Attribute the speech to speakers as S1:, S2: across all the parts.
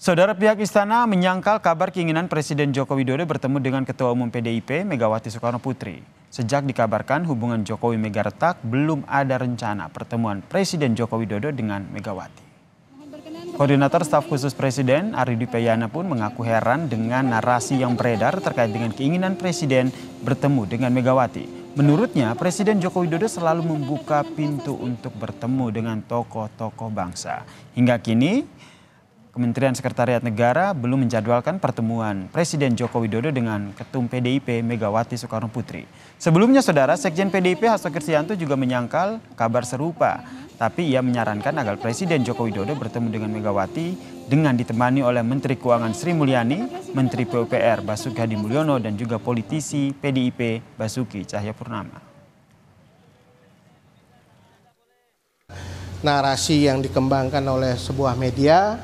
S1: Saudara pihak istana menyangkal kabar keinginan Presiden Joko Widodo bertemu dengan Ketua Umum PDIP Megawati Soekarno Putri. Sejak dikabarkan hubungan Jokowi Mega retak, belum ada rencana pertemuan Presiden Joko Widodo dengan Megawati. Koordinator Staf Khusus Presiden Ari Dipayana pun mengaku heran dengan narasi yang beredar terkait dengan keinginan Presiden bertemu dengan Megawati. Menurutnya, Presiden Joko Widodo selalu membuka pintu untuk bertemu dengan tokoh-tokoh bangsa. Hingga kini, Kementerian Sekretariat Negara belum menjadwalkan pertemuan Presiden Joko Widodo dengan Ketum PDIP Megawati Soekarno Putri. Sebelumnya saudara, Sekjen PDIP Hasto Kristianto juga menyangkal kabar serupa. Tapi ia menyarankan agar Presiden Joko Widodo bertemu dengan Megawati dengan ditemani oleh Menteri Keuangan Sri Mulyani, Menteri PUPR Basuki Hadi Mulyono dan juga politisi PDIP Basuki Cahayapurnama.
S2: Narasi yang dikembangkan oleh sebuah media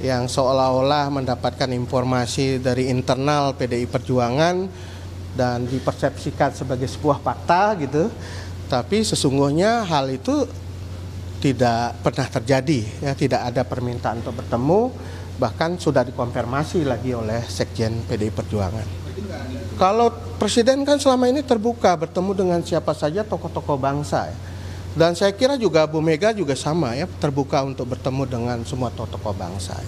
S2: yang seolah-olah mendapatkan informasi dari internal PDI Perjuangan dan dipersepsikan sebagai sebuah fakta gitu. Tapi sesungguhnya hal itu tidak pernah terjadi ya, tidak ada permintaan untuk bertemu bahkan sudah dikonfirmasi lagi oleh Sekjen PDI Perjuangan. Kalau presiden kan selama ini terbuka bertemu dengan siapa saja tokoh-tokoh bangsa ya. Dan saya kira juga Bu Mega juga sama ya, terbuka untuk bertemu dengan semua tokoh-tokoh bangsa.